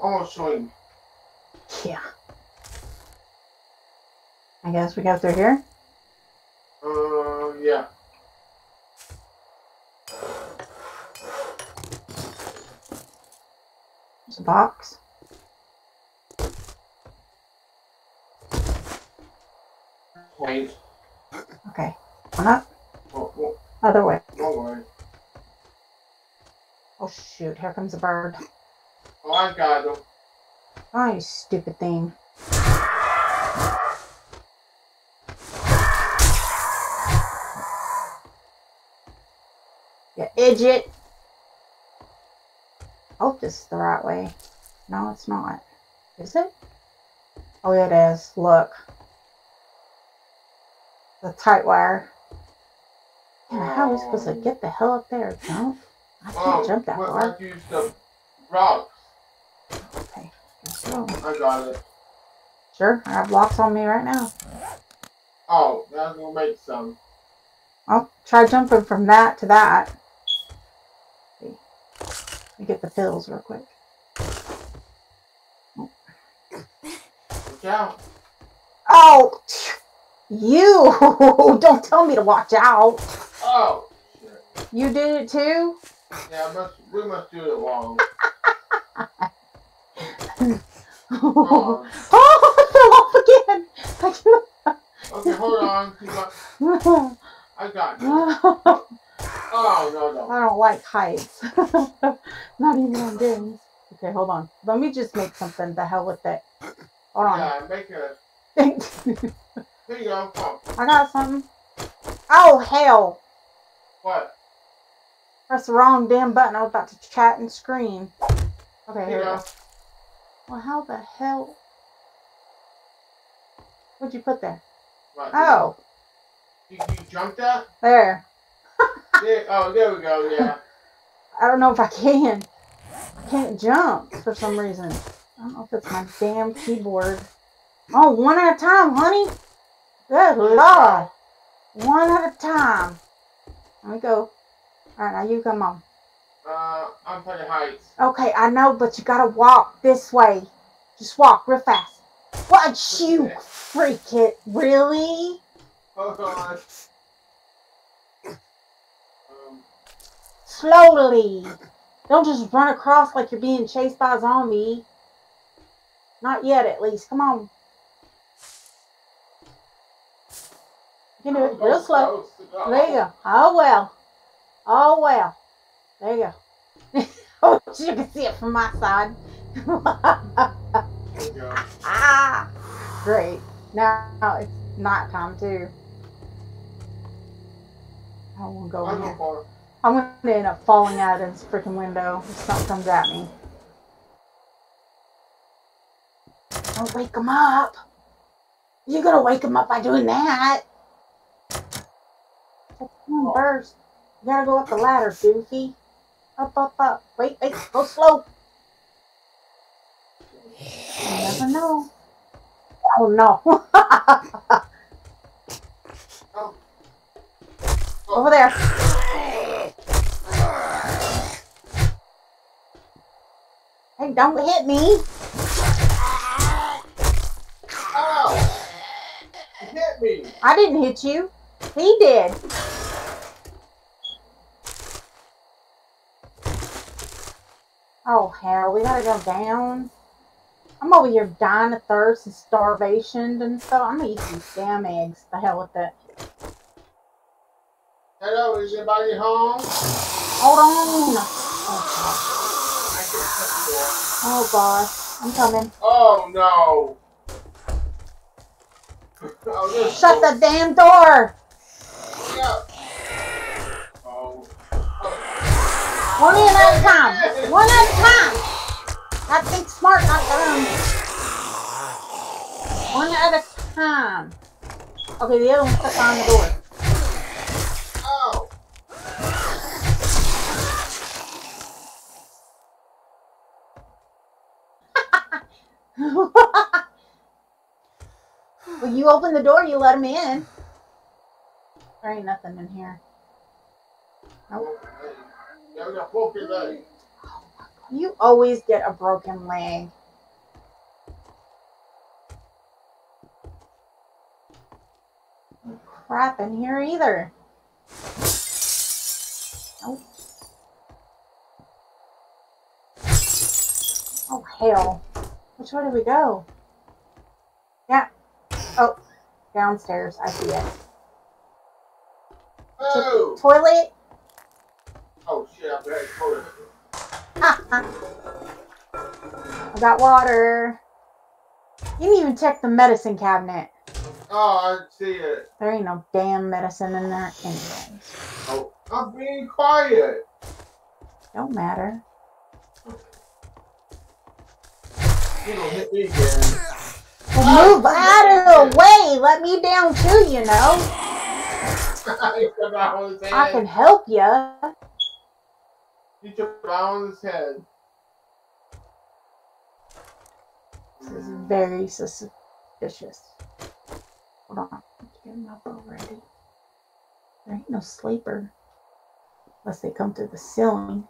Oh, swing. Yeah. I guess we go through here. Uh, yeah. Box. Wait. Okay. One up. Oh, oh, Other way. don't worry. Oh shoot, here comes a bird. Oh, I got him. Oh, you stupid thing. You idiot. This the right way. No, it's not. Is it? Oh, it is. Look. The tight wire. Man, how are we supposed to get the hell up there? Jump? I can't jump that but far. I used the rocks. Okay. Let's go. I got it. Sure, I have blocks on me right now. Oh, that's gonna make some. I'll try jumping from that to that. Me get the pills real quick. Watch out. Oh, you! Don't tell me to watch out. Oh, shit. You did it too? Yeah, must, we must do it wrong. oh, Oh, I fell off again. okay, hold on. I I got you. Oh, no, no. I don't like heights. Not even on games. Okay, hold on. Let me just make something. The hell with it. Hold on. Yeah, make a. Here you go. Come. I got something. Oh hell! What? That's the wrong damn button. I was about to chat and scream. Okay, Here we go. go. Well, how the hell? What'd you put there? What? Oh, You, you jumped that? there. There, oh, there we go. Yeah. I don't know if I can. I can't jump for some reason. I don't know if it's my damn keyboard. Oh, one at a time, honey. Good lord. One at a time. Let me go. All right, now you come on. Uh, I'm playing heights. Okay, I know, but you gotta walk this way. Just walk real fast. What you freak it? Really? Hold on. Slowly. Don't just run across like you're being chased by a zombie. Not yet, at least. Come on. You can do it real slow. There you go. Oh well. Oh well. There you go. oh, you can see it from my side. There you go. ah, great. Now it's night time too. I won't go in going I'm gonna end up falling out of this freaking window if something comes at me. Don't wake him up. You're gonna wake him up by doing that. First. You gotta go up the ladder, Goofy. Up, up, up. Wait, wait, go slow. You never know. Oh no. Over there. Don't hit me. Ow! You hit me! I didn't hit you. He did. Oh hell, we gotta go down. I'm over here dying of thirst and starvation and stuff. I'm gonna eat these damn eggs. The hell with it. Hello, is anybody home? Hold on. Oh, I can touch the door. gosh. Oh gosh. I'm coming. Oh no! Oh, Shut the damn door. Yeah. Oh. One in at a oh. time. One at a time. I think smart, not dumb. One at a time. Okay, the other one's stuck on the door. Oh. Well, you open the door, you let him in. There ain't nothing in here. Nope. You always get a broken leg. No crap in here either. Nope. Oh hell. Which way do we go? Yeah. Oh, downstairs. I see it. Oh! Toilet. Oh shit, I'm very cold. Uh-uh. I got water. You didn't even check the medicine cabinet. Oh, I see it. There ain't no damn medicine in there anyways. Oh, I'm being quiet. Don't matter. You don't hit me again. Move out of the way. Let me down too, you know. you took out on his head. I can help you. You took on his head. This is very suspicious. Hold on. Get him up already. There ain't no sleeper. Unless they come through the ceiling.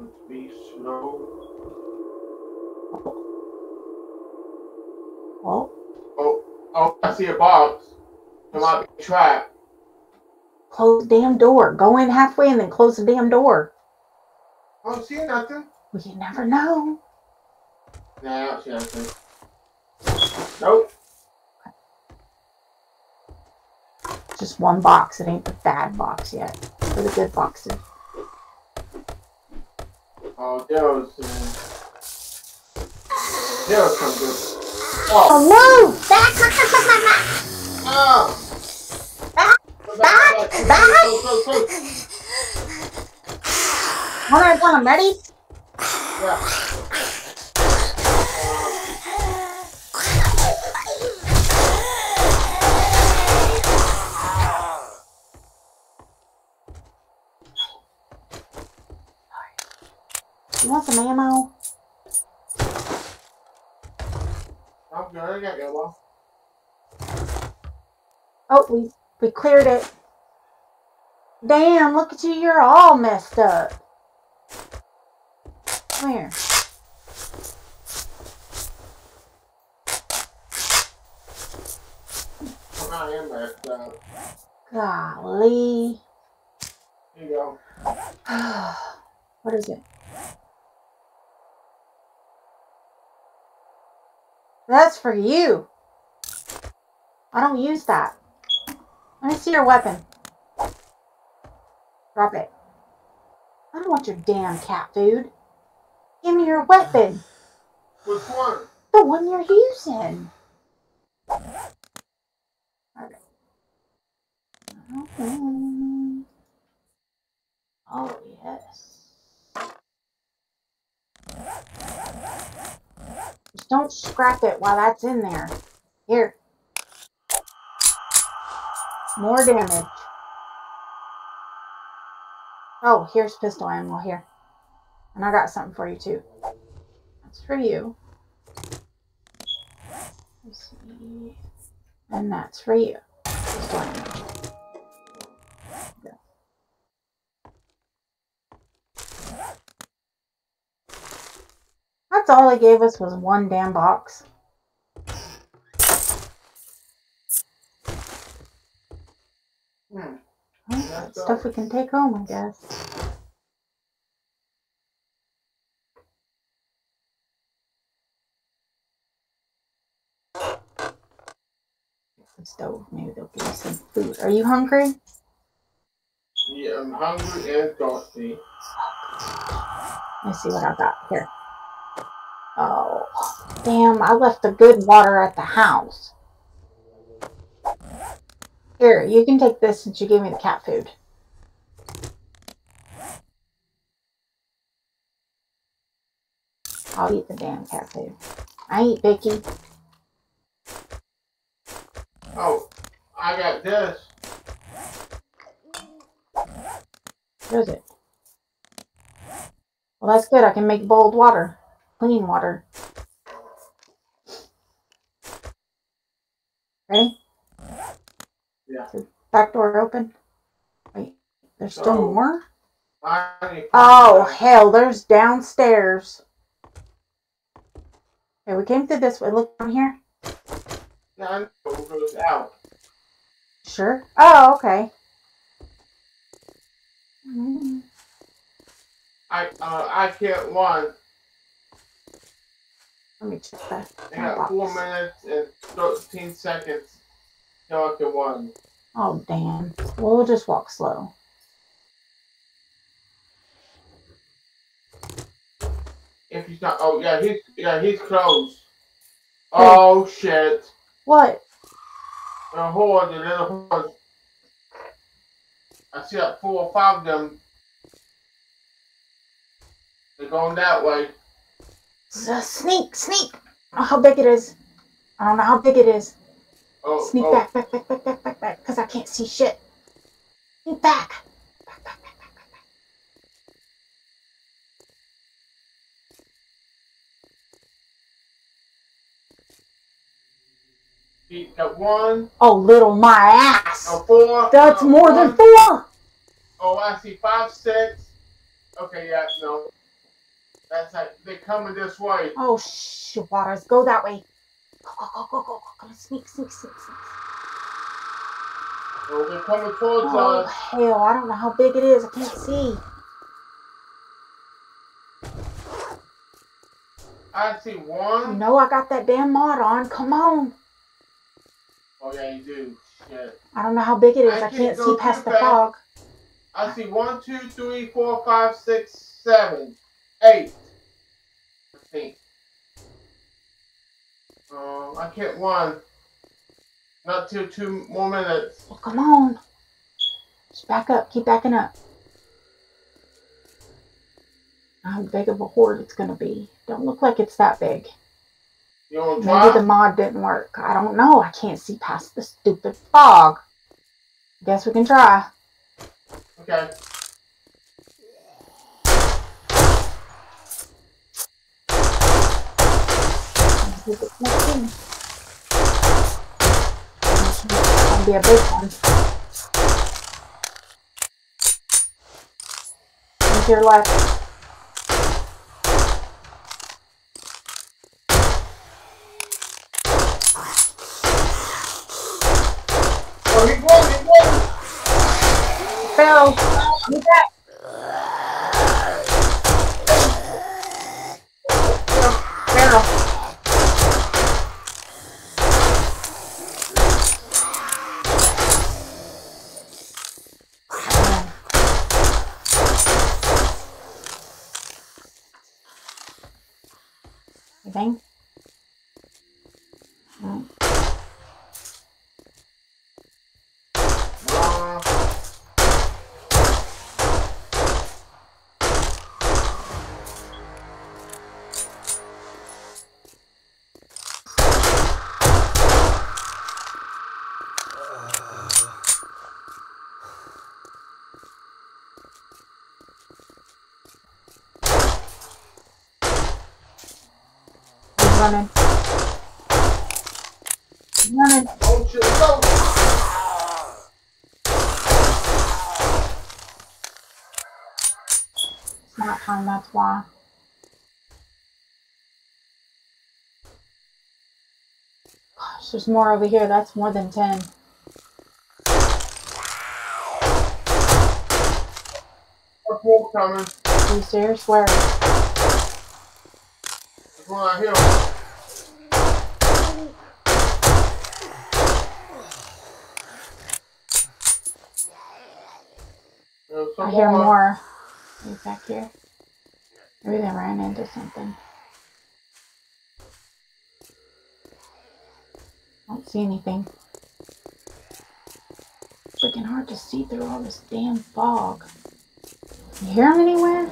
Let's be slow. Well, Oh, oh, I see a box. It might be a trap. close the damn door. Go in halfway and then close the damn door. I don't see nothing. Well, you never know. Nah, I don't see nothing. Nope. Just one box. It ain't the bad box yet. For the good boxes. Oh, Daryl's. Uh, Daryl's come good. Oh, Oh, move! Back! back, back, back, back, oh. Back, back, Close, close, close. One at a time. Ready? Yeah. I'm good. I got yellow. Oh, we we cleared it. Damn, look at you. You're all messed up. Come here. I'm not in there. So, Golly. here you go. what is it? That's for you. I don't use that. Let me see your weapon. Drop it. I don't want your damn cat food. Give me your weapon. Which one? The one you're using. Okay. Oh, yes. Just don't scrap it while that's in there. Here. More damage. Oh, here's pistol ammo here. And I got something for you too. That's for you. And that's for you. Pistol ammo. That's all they gave us was one damn box. Hmm. Well, stuff we can take home, I guess. Stove, maybe they'll give you some food. Are you hungry? Yeah, I'm hungry and thirsty. Let's see what I got here. Oh, damn, I left the good water at the house. Here, you can take this since you gave me the cat food. I'll eat the damn cat food. I eat Vicky. Oh, I got this. Where is it? Well, that's good. I can make boiled water clean water. Ready? Yeah. Back door open. Wait, there's still oh. more? Oh, hell, there's downstairs. Okay, we came through this way. Look down here. No, it goes out. Sure. Oh, okay. -hmm. I uh, I can't one. Let me check that. Got four minutes and thirteen seconds till I can one. Oh, damn. We'll just walk slow. If he's not oh yeah, he's yeah, he's closed. Oh shit. What? The horde, the little horde. I see like four or five of them. They're going that way. Sneak, sneak. I how big it is. I don't know how big it is. Oh, Sneak oh. back, back, back, back, back, back, back, because I can't see shit. Sneak back. Back, back, back, back, back, back. He got one, Oh, little my ass. oh, four. That's oh, more than four. Oh, I see five, six. Okay, yeah, no. That's like they're coming this way. Oh, shh, Waters, go that way. Go, go, go, go, go, go. On, sneak, sneak, sneak, sneak. Oh, they're coming towards Oh, us. hell, I don't know how big it is. I can't see. I see You one. know I got that damn mod on. Come on. Oh yeah, you do. Shit. I don't know how big it is. I I can't can't see past the fast. fog. I see one, two, three, four, five, six, seven, eight. I. Um, I can't one. Not till two more minutes. Well, come on. Just back up. Keep backing up. How big of a horde it's gonna be. Don't look like it's that big. To Maybe try? the mod didn't work. I don't know. I can't see past the stupid fog. Guess we can try. Okay. If it's not in. Gonna be a big one. To your left. Oh, he's one, he's one. Fell. Get back. No. Running. He's running. It's not time, that's why. Gosh, there's more over here. That's more than 10. There's more coming. Are you serious? Where? There's one right here. I hear more. Maybe back here. Maybe they ran into something. I Don't see anything. Freaking hard to see through all this damn fog. You hear them anywhere?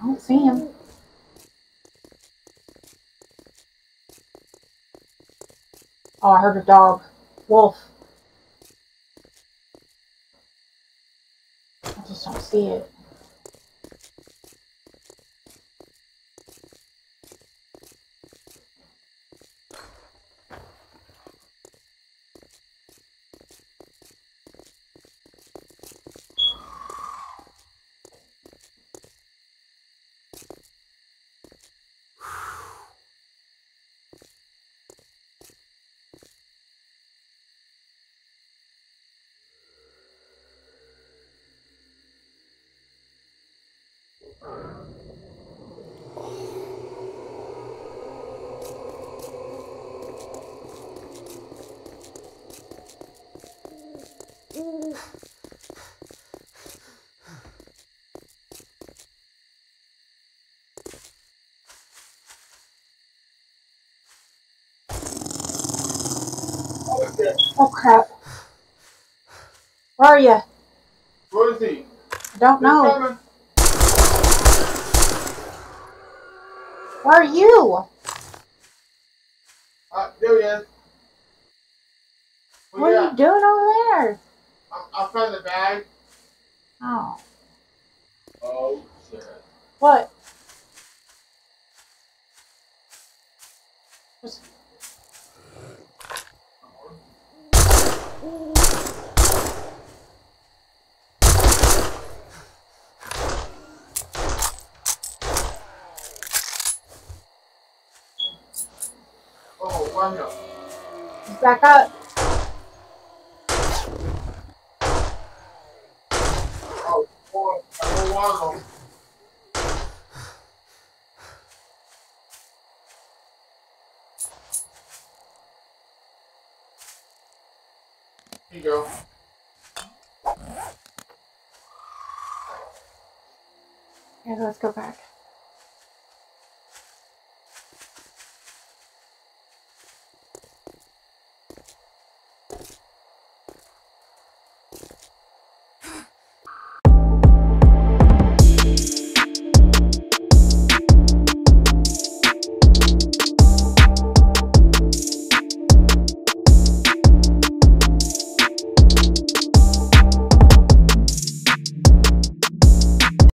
I don't see him. Oh, I heard a dog. Wolf. I just don't see it. there. Oh crap. Where are you? Where is he? I don't They're know. coming. Where are you? Uh, there he is. Well, What are you doing over there? I, I found the bag. Oh. Oh, shit. What? Oh, one here. just back up. Yeah, let's go back.